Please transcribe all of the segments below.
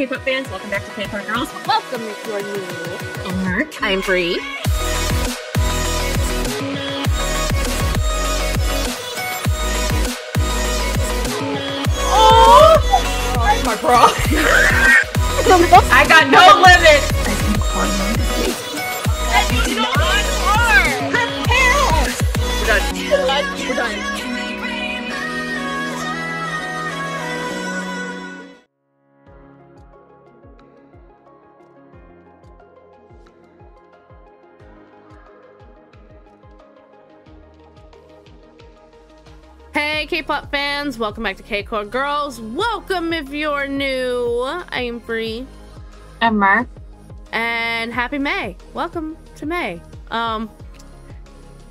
K-pop fans, welcome back to K-Cord Girls. Welcome if you're new. I'm Mark. I'm Bree. Oh, my bra. I got no limit. We're done. We're done. Hey, K-pop fans! Welcome back to K-Cord Girls. Welcome if you're new. I am Bree, I'm Mark. and happy May. Welcome to May. Um,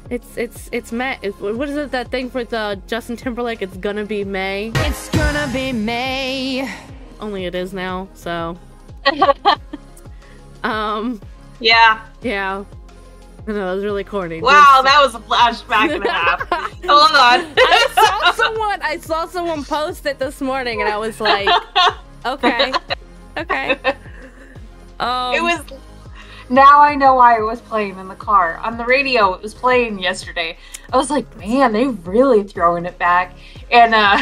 it's it's it's May. What is it? That thing for uh, Justin Timberlake? It's gonna be May. It's gonna be May. Only it is now. So, um, Yeah. yeah. Know it was really corny. Wow, that was a flashback and a half. Hold on. I saw someone. I saw someone post it this morning, and I was like, okay, okay. Um, It was. Now I know why it was playing in the car. On the radio, it was playing yesterday. I was like, man, they really throwing it back. And, uh.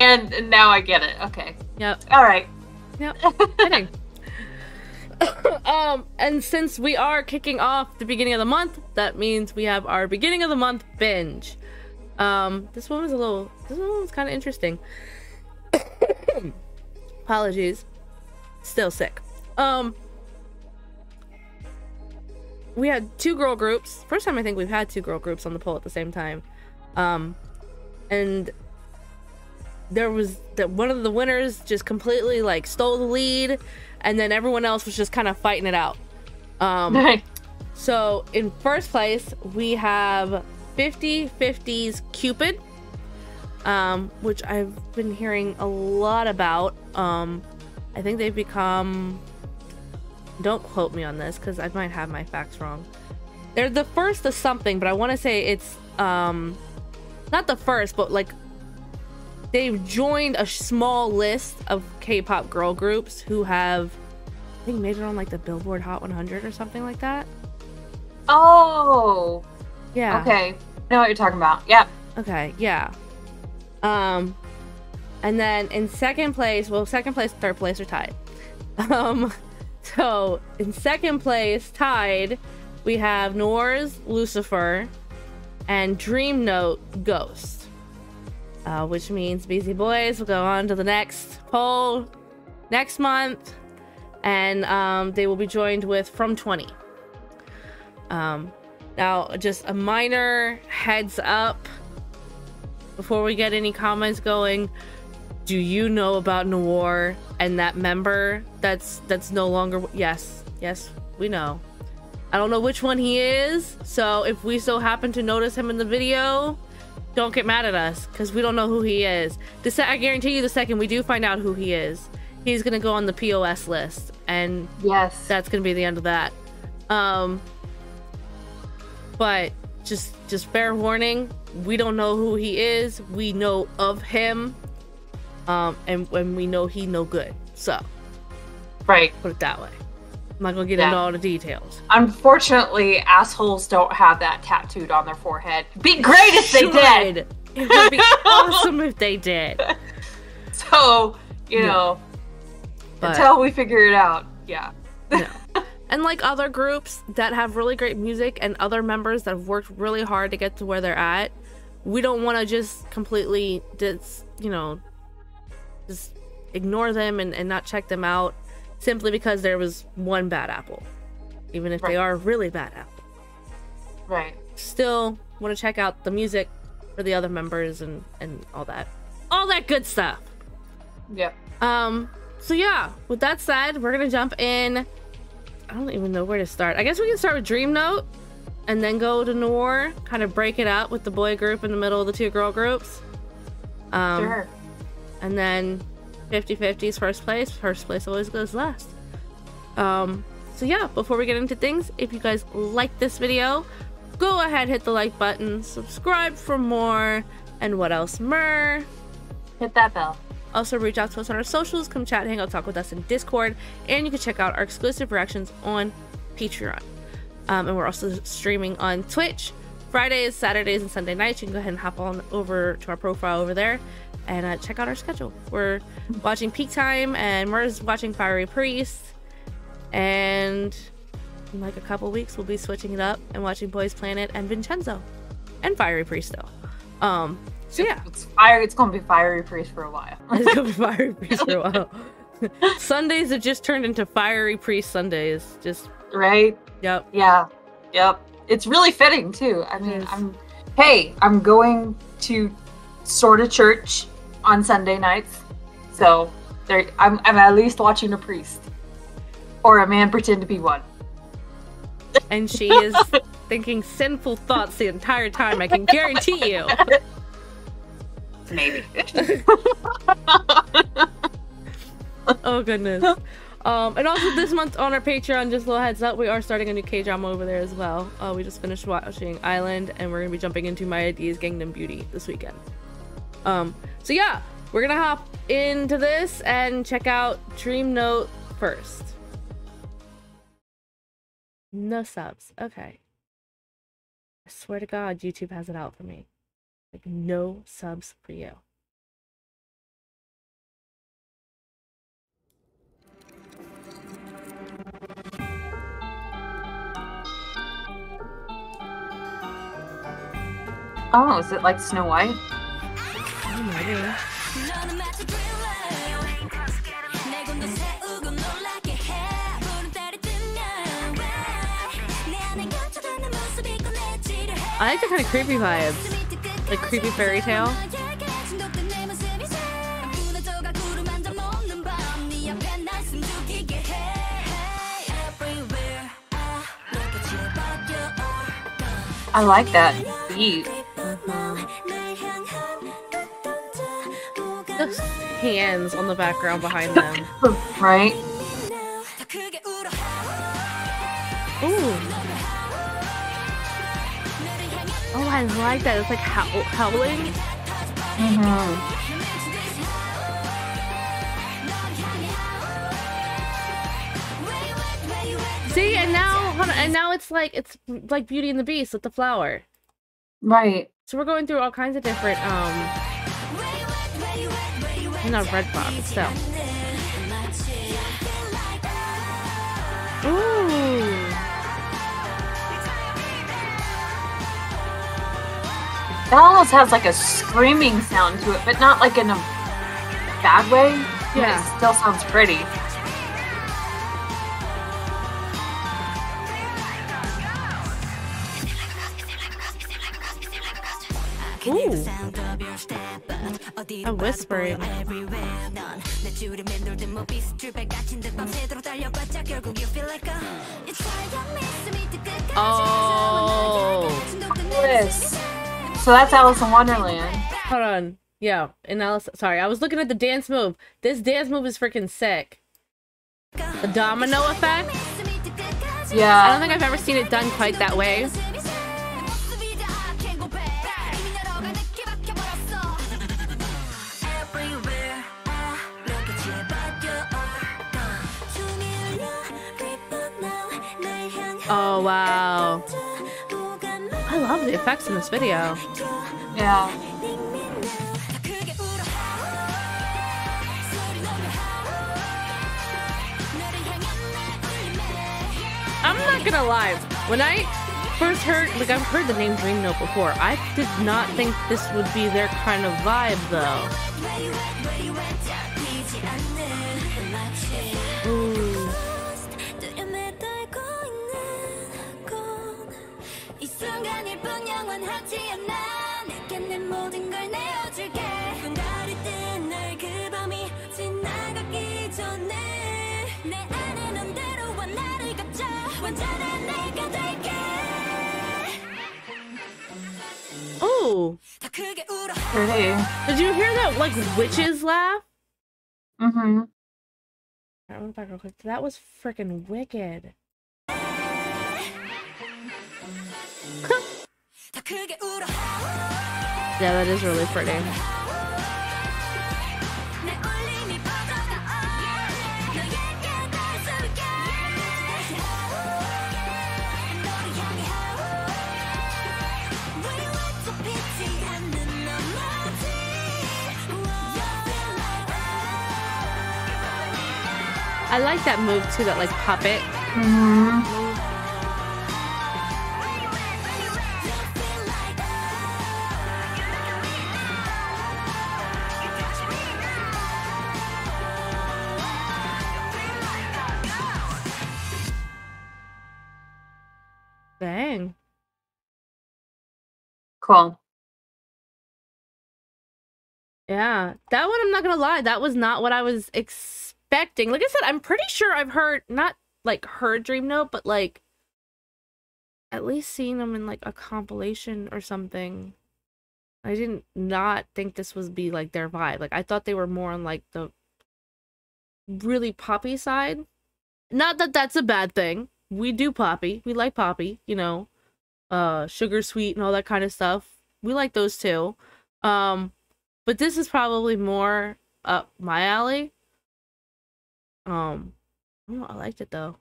and now I get it. Okay. Yep. All right. Yep. Kidding. um, and since we are kicking off the beginning of the month, that means we have our beginning of the month binge. Um, this one was a little. This one was kind of interesting. Apologies. Still sick. Um, we had two girl groups. First time I think we've had two girl groups on the poll at the same time. Um, and there was that one of the winners just completely like stole the lead and then everyone else was just kind of fighting it out. Um so in first place we have 50 50s cupid um which i've been hearing a lot about. Um i think they've become don't quote me on this because i might have my facts wrong. They're the first of something but i want to say it's um not the first but like they've joined a small list of K-pop girl groups who have, I think, made it on like the Billboard Hot 100 or something like that. Oh. Yeah. Okay. I know what you're talking about. Yep. Okay. Yeah. Um, and then in second place, well, second place, third place are tied. Um, so in second place, tied, we have Noir's Lucifer and Dream Note Ghost. Uh, which means BZ Boys will go on to the next poll next month, and um, they will be joined with From 20. Um, now, just a minor heads up before we get any comments going. Do you know about Noir and that member that's that's no longer? Yes, yes, we know. I don't know which one he is, so if we so happen to notice him in the video, don't get mad at us because we don't know who he is. I guarantee you, the second we do find out who he is, he's gonna go on the POS list, and Yes. that's gonna be the end of that. Um, but just just fair warning, we don't know who he is. We know of him, um, and when we know he no good. So right. put it that way. I'm not gonna get Yeah. into all the details. Unfortunately, assholes don't have that tattooed on their forehead. Be great if they did. It would be awesome if they did. So, you Yeah. know, But until we figure it out. Yeah. no. And like other groups that have really great music and other members that have worked really hard to get to where they're at, we don't want to just completely just, you know, just ignore them and, and not check them out simply because there was one bad apple. Even if they are really bad apple. Right. Still want to check out the music for the other members and, and all that. All that good stuff. Yep. Um, so yeah, with that said, we're gonna jump in. I don't even know where to start. I guess we can start with Dream Note and then go to Noir, kind of break it up with the boy group in the middle of the two girl groups. Um, Sure. and then 50 50's first place. First place always goes last. Um, so yeah, before we get into things, if you guys like this video, go ahead, hit the like button, subscribe for more, and what else? Mer. Hit that bell. Also, reach out to us on our socials, come chat, hang out, talk with us in Discord, and you can check out our exclusive reactions on Patreon. Um, and we're also streaming on Twitch Fridays, Saturdays, and Sunday nights. You can go ahead and hop on over to our profile over there and uh, check out our schedule. We're watching Peak Time, and Mur's watching Fiery Priest. And in like a couple weeks, we'll be switching it up and watching Boys Planet and Vincenzo and Fiery Priest though. Um, so yeah, It's fire. It's gonna be fiery priest for a while. it's gonna be Fiery Priest for a while. Sundays have just turned into Fiery Priest Sundays. Just right? yep. Yeah. Yep. It's really fitting too. I mean, Yes. I'm. Hey, I'm going to sort of church on Sunday nights, so there. I'm. I'm at least watching a priest or a man pretend to be one. And she is thinking sinful thoughts the entire time. I can guarantee you. Maybe. Oh goodness. Um, and also this month on our Patreon, just a little heads up, we are starting a new K drama over there as well. Uh, we just finished watching Island, and we're gonna be jumping into My ID is Gangnam Beauty this weekend. Um, so yeah, we're gonna hop into this and check out Dream Note first. No subs. Okay. I swear to God, YouTube has it out for me. Like no subs for you. Oh, is it like Snow White? I like the kind of creepy vibes. Like creepy fairy tale. I like that beat. Those hands on the background behind them. Right? Ooh. Oh, I like that. It's like howl- howling. Mm-hmm. See, and now, on, and now it's like it's like Beauty and the Beast with the flower. Right. So we're going through all kinds of different, um, not red box, still. Ooh. That almost has like a screaming sound to it, but not like in a bad way. Yeah. It still sounds pretty. Ooh. A whispering. Oh. Yes. So that's Alice in Wonderland. Hold on. Yeah, and Alice. Sorry, I was looking at the dance move. This dance move is freaking sick. The domino effect. Yeah. I don't think I've ever seen it done quite that way. Oh wow. I love the effects in this video. Yeah. I'm not gonna lie. When I first heard, like, I've heard the name Dream Note before. I did not think this would be their kind of vibe, though. 순간일 뿐 영원하지 않아 내게 내 모든 걸 내어줄게 꿈가를 뜬날 그 밤이 지나가기 전에 내 안에 넌 대로와 나를 감춰 완전한 내가 될게 Ooh. 더 크게 울어 Pretty. Did you hear that, like, witches laugh? Mm-hmm. I went back real quick. That was freaking wicked. Yeah, that is really pretty. I like that move too, that like puppet. Mm -hmm. Cool. Yeah, that one I'm not gonna lie, that was not what I was expecting. Like I said, I'm pretty sure I've heard not like heard Dream Note, but like at least seen them in like a compilation or something. I didn't not think this was be like their vibe. Like I thought they were more on like the really poppy side. Not that that's a bad thing. We do poppy. We like poppy, you know. Uh sugar sweet and all that kind of stuff. We like those too. Um but this is probably more up my alley. Um I I liked it though.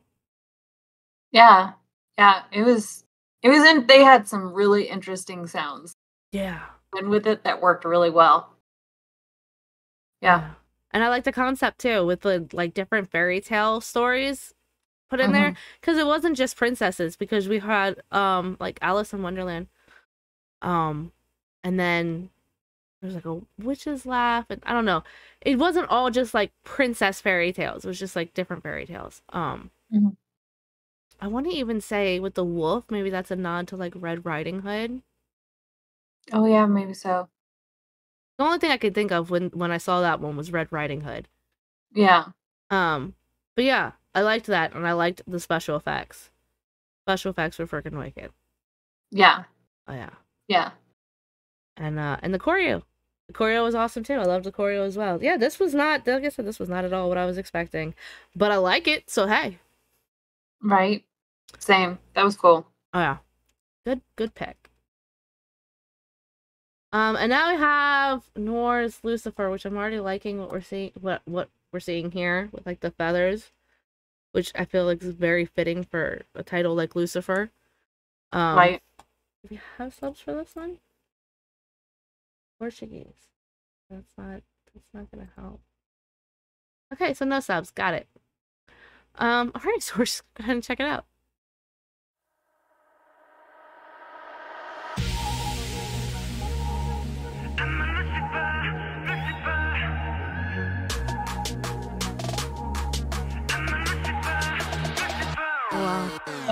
Yeah. Yeah. It was it was in they had some really interesting sounds Yeah. and with it that worked really well. Yeah. And I like the concept too with the like different fairy tale stories put in there because it wasn't just princesses because we had um like Alice in Wonderland um and then there's like a witch's laugh and I don't know. It wasn't all just like princess fairy tales. It was just like different fairy tales. Um Mhm. I want to even say with the wolf, maybe that's a nod to like Red Riding Hood. Oh yeah, maybe so. The only thing I could think of when when I saw that one was Red Riding Hood. Yeah. Um, but yeah, I liked that, and I liked the special effects. Special effects were freaking wicked. Yeah. Oh yeah, Yeah. and uh, and the choreo, the choreo was awesome too. I loved the choreo as well. Yeah, this was not, like I said, this was not at all what I was expecting, but I like it. So hey, Right. Same. That was cool. oh yeah, good good pick. Um, and now we have Noir's Lucifer, which I'm already liking what we're seeing, what what we're seeing here with like the feathers, which I feel like is very fitting for a title like Lucifer. Um, right. Do we have subs for this one? Portuguese. That's not that's not gonna help. Okay, so no subs. Got it. Um, alright, so we're just go ahead and check it out.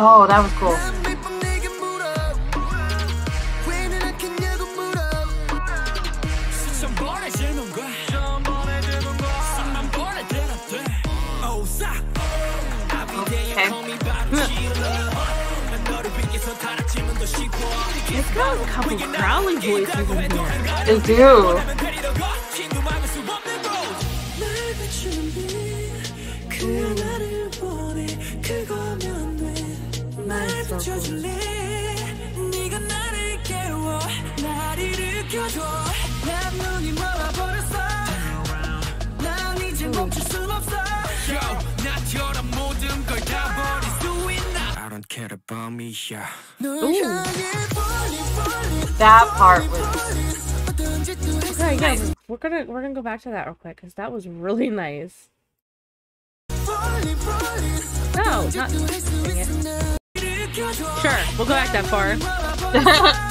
Oh, that was cool. Okay. Hmm. It's got a couple growly voices in here. They do. I don't care about me, yeah. Ooh. That part was Okay, yeah, we're gonna we're gonna go back to that real quick because that was really nice. No, not. Sure, we'll go back that far.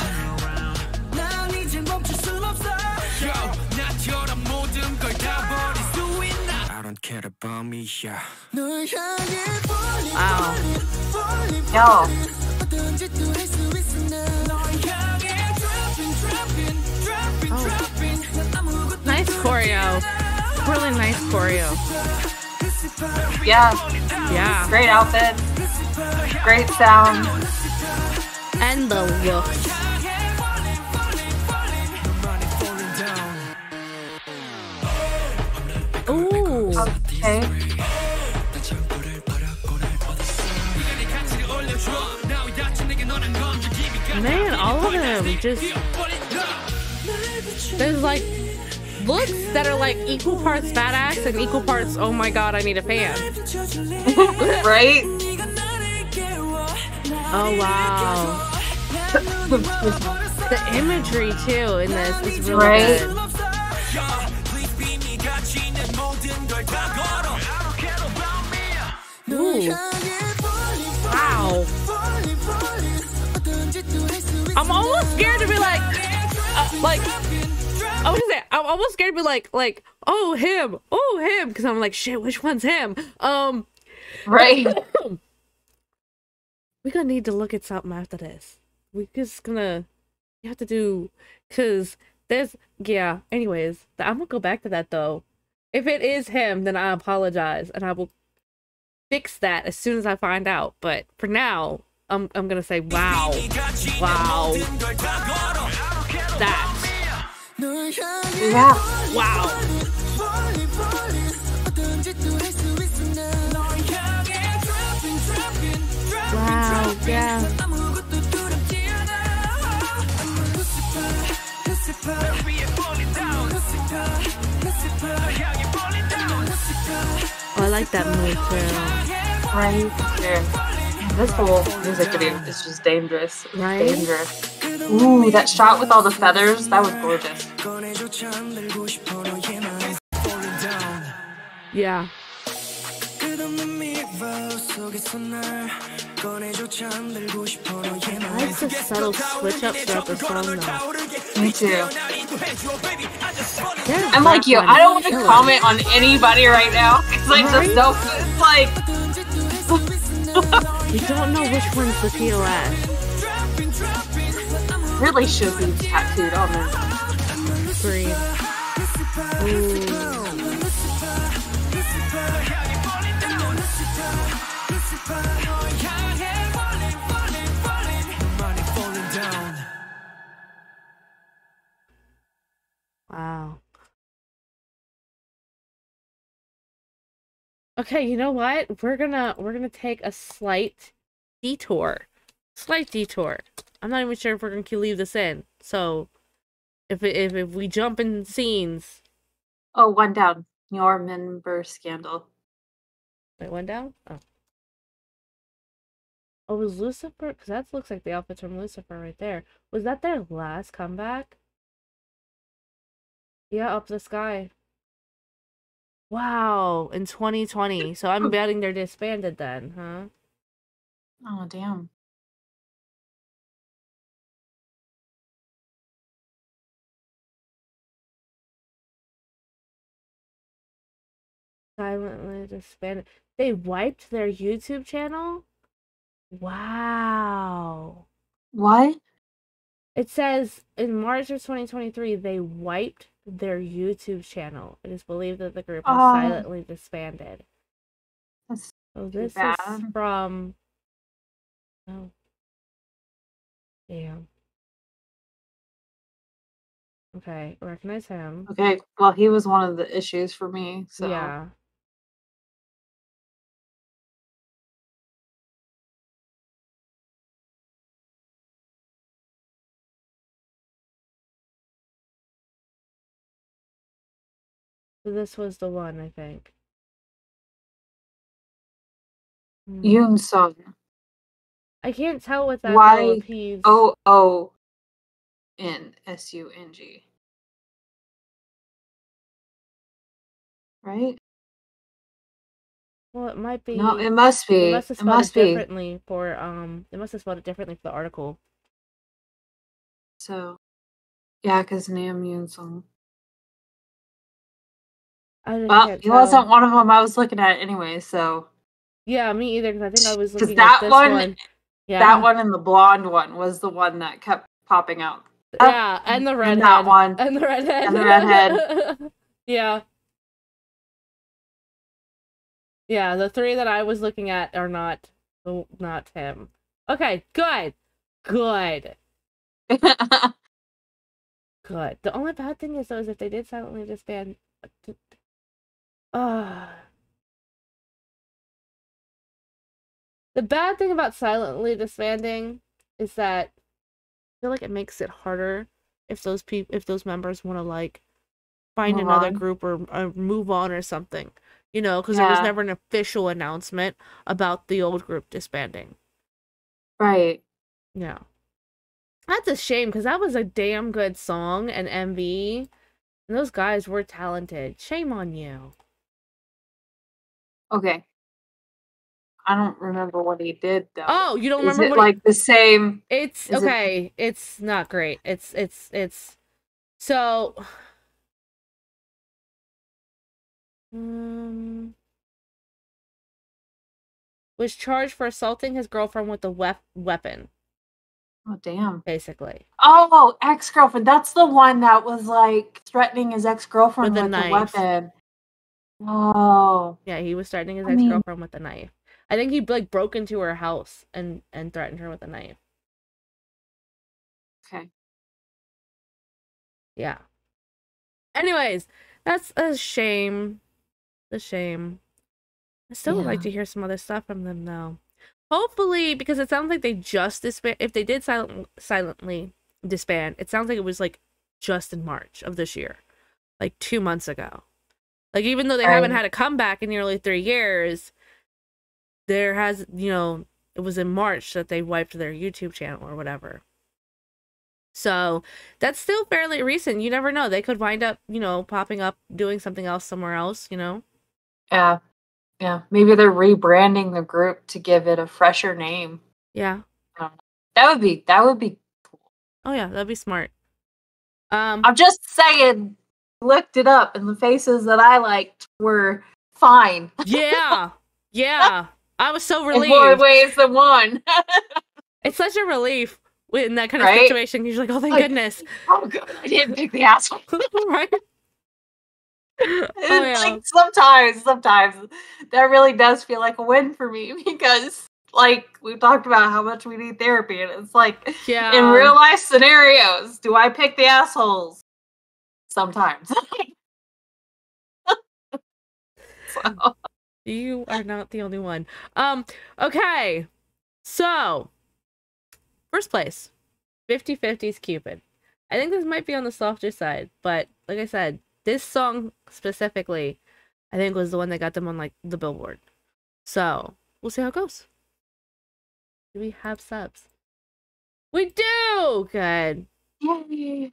don't care about me, yeah. Wow. yo. Nice choreo. Really nice choreo. Yeah. Yeah. Great outfit. Great sound. And the looks. Okay. Man, all of them just there's like looks that are like equal parts badass and equal parts oh my god I need a fan. Right? Oh wow. the imagery too in this is really Right? good. Wow. I'm almost scared to be like, uh, like, I was gonna say, I'm almost scared to be like, like, oh him, oh him, because I'm like, shit, which one's him? Um, Right. we gonna need to look at something after this. We just gonna, you have to do, cause there's, yeah. Anyways, I'm gonna go back to that though. If it is him, then I apologize, and I will fix that as soon as I find out. But for now, I'm I'm gonna say, wow, wow, that, Yeah. wow. Wow, yeah. Like that move too. Right here. This whole music video is just dangerous. Right? Dangerous. Ooh, that shot with all the feathers, that was gorgeous. Yeah. I like the subtle switch up throughout the song though. Me too. There's I'm like you. I don't want to comment on anybody right now because I Right? just don't. It's like We don't know which one's the POS. really should be tattooed on them. Green. Ooh. Wow. Okay, you know what? We're gonna we're gonna take a slight detour. Slight detour. I'm not even sure if we're gonna leave this in. So if if if we jump in scenes, Oh, one down. Your member scandal. wait, one down. Oh, oh, was Lucifer? Because that looks like the outfits from Lucifer right there. Was that their last comeback? Yeah, up the sky. Wow, in 2020. So I'm betting they're disbanded then, huh? Oh, damn. silently disbanded. They wiped their YouTube channel? Wow. What? It says in March of 2023, they wiped their YouTube channel. It is believed that the group has Oh. silently disbanded. That's So this is from. Oh. Damn. Okay, recognize him. okay. Well, he was one of the issues for me. So Yeah. So this was the one, I think. Hmm. Yoon Sung. I can't tell what that Why- though O O N S U N G. Right? well, it might be. No, it must be. must have It spelled must it be. differently for um. They must have spelled it differently for the article. So, yeah, because Nam Yoon Sung. I just Well, he wasn't one of them I was looking at anyway. So Yeah, me either. Because I think I was looking that at this one- one. Yeah, that one and the blonde one was the one that kept popping out. Yeah, and the redhead. And that one. And the redhead. And the redhead. yeah. Yeah, the three that I was looking at are not oh, not him. Okay, good. Good. Good. The only bad thing is though is if they did silently disband uh, uh The bad thing about silently disbanding is that I feel like it makes it harder if those people if those members want to like find Move another on. group or, or move on or something. You know, because there was never an official announcement about the old group disbanding. right. Yeah. That's a shame because that was a damn good song and MV. And those guys were talented. Shame on you. Okay. I don't remember what he did though. Oh, you don't is remember it what he- like the same? It's Is it- okay. It's not great. It's it's it's so um was charged for assaulting his girlfriend with a wep- weapon, Oh damn. basically. Oh, ex girlfriend. That's the one that was like threatening his ex girlfriend With with, a a knife. weapon. Oh, Yeah, he was threatening his I ex girlfriend with a knife. I think he like broke into her house and and threatened her with a knife. okay. Yeah. Anyways, that's a shame. A shame. I still would like to hear some other stuff from them though. Hopefully, because it sounds like they just disband. If they did silent silently disband, it sounds like it was like just in March of this year, like two months ago. Like even though they haven't had a comeback in nearly three years, there has you know it was in March that they wiped their YouTube channel or whatever. So that's still fairly recent. You never know. They could wind up, you know, popping up doing something else somewhere else, you know? Yeah. Yeah. Maybe they're rebranding the group to give it a fresher name. Yeah. That would be that would be cool. Oh yeah, that'd be smart. Um I'm just saying looked it up and the faces that I liked were fine. yeah. Yeah. I was so relieved. In more ways than one. It's such a relief in that kind of Right? situation. You're like, oh thank Like- goodness. oh good. I didn't pick the asshole. right? Oh yeah. like sometimes, sometimes that really does feel like a win for me because like we've talked about how much we need therapy and it's like Yeah. in real life scenarios, do I pick the assholes? Sometimes. so, You are not the only one. Um, okay. So, first place 50 50's Cupid. I think this might be on the softer side, but like I said, this song specifically, I think was the one that got them on like the billboard. So, we'll see how it goes. Do we have subs? We do! Good. yay.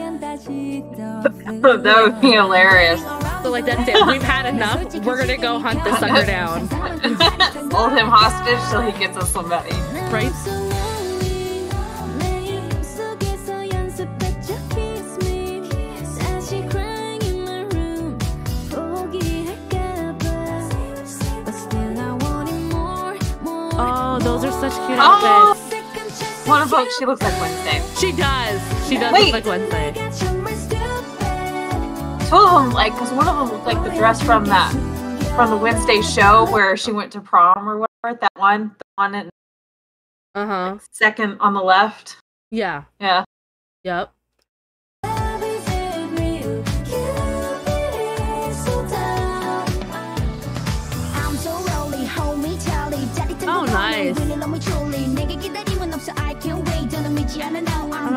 that would be hilarious. So like that's it. We've had enough. We're gonna go hunt this sucker down. Hold him hostage till he gets us somebody. Right? Oh, those are such cute Oh! outfits. One of them, she looks like Wednesday. She does. She does Wait. look like Wednesday. Two of them, like, because one of them looked like the dress from that, from the Wednesday show where she went to prom or whatever. That one, the one in Uh huh. second on the left. Yeah. Yeah. Yep.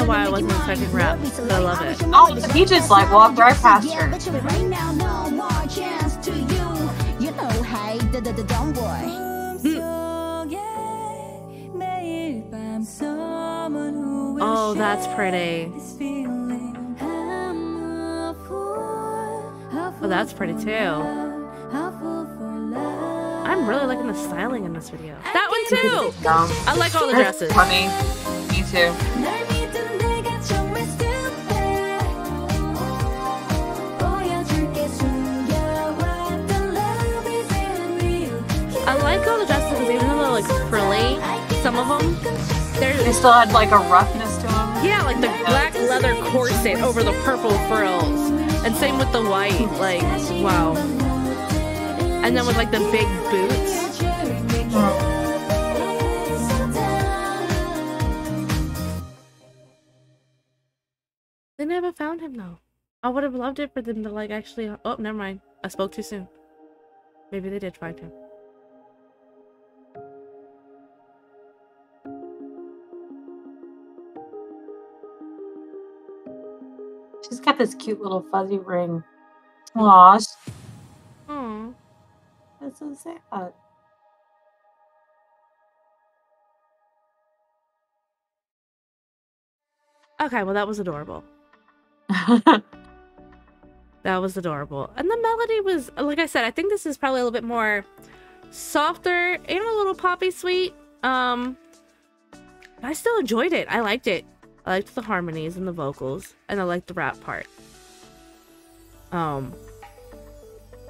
Know why I wasn't expecting rap, but I love it. Oh, he just like walked right past her. Right now, no more chance to you. You know, hey, the the the dumb boy. Oh, that's pretty. Oh, that's pretty too. I'm really liking the styling in this video. That one too. Um, I like all the dresses. funny. Me too. They still had like a roughness to them. Yeah, like the black leather corset over the purple frills. And same with the white. Like, wow. And then with like the big boots. They never found him though. I would have loved it for them to like actually. Oh, never mind. I spoke too soon. Maybe they did find him. Got this cute little fuzzy ring. Aw, Aw. that's so sad. Okay, well that was adorable. That was adorable. And the melody was, like I said, I think this is probably a little bit more softer and a little poppy sweet. Um, but I still enjoyed it. I liked it. I liked the harmonies and the vocals, and I liked the rap part. Um,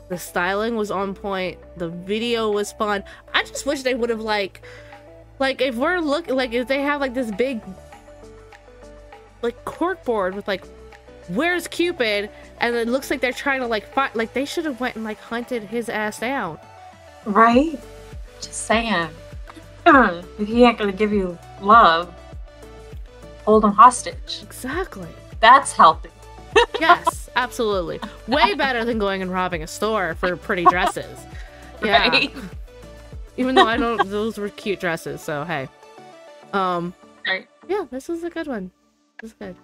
the styling was on point. The video was fun. I just wish they would have like, like if we're looking, like if they have like this big, like corkboard with like where's Cupid? And it looks like they're trying to like fight. Like they should have went and like hunted his ass down. Right? Just saying. If he ain't gonna give you love, hold them hostage. Exactly. That's healthy. Yes, absolutely. Way better than going and robbing a store for pretty dresses. Yeah. Right? Even though I don't, those were cute dresses. So hey. Um. Right. Yeah, this was a good one. This is good.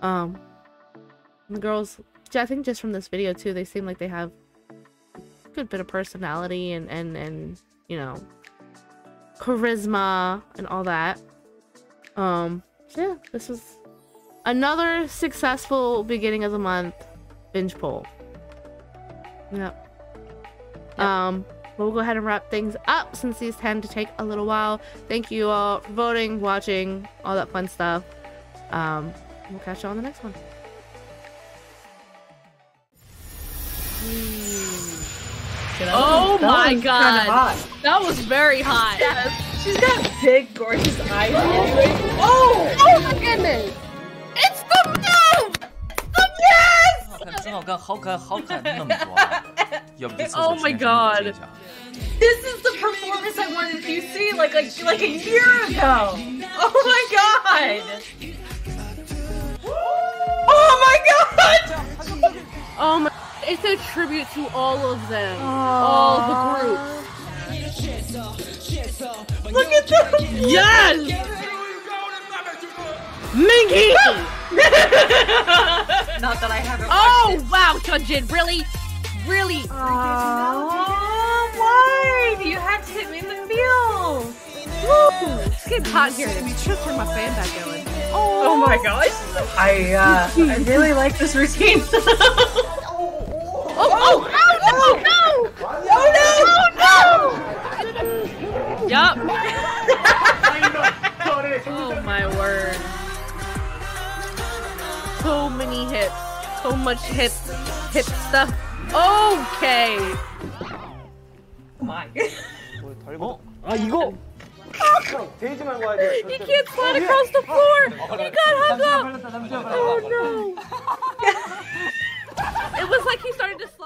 Um. The girls, I think just from this video too, they seem like they have a good bit of personality and and and you know charisma and all that. Um. So yeah, this was another successful beginning of the month binge poll. Yep. Um, we'll go ahead and wrap things up since these tend to take a little while. Thank you all for voting, watching, all that fun stuff. Um, we'll catch you on the next one. Oh my god. That was very hot. She's got big, gorgeous eyes. Anyway. Oh! Oh my goodness! It's the move! The yes! 真好看，好看，好看，那么多啊！要不这次 Oh 我 my 全身 god 见一下 This is the performance I wanted to see like like like a year ago. Oh my god. Oh my god. Oh my! It's a tribute to all of them, all the groups. Look at this. Yes! Minky! Not that I haven't. Oh wow, Chunjin, really? Really? Oh, why? You had to hit me in the feels. Woo! It's getting hot here. It's just turn my fan back going. Oh my gosh. I uh, I really like this routine. Oh, oh, oh, Yup. oh my word. So many hips. So much hip hip stuff. Okay. My. 어? 아 He can't slide across the floor. He got hung up. Oh no. it was like he started to slide.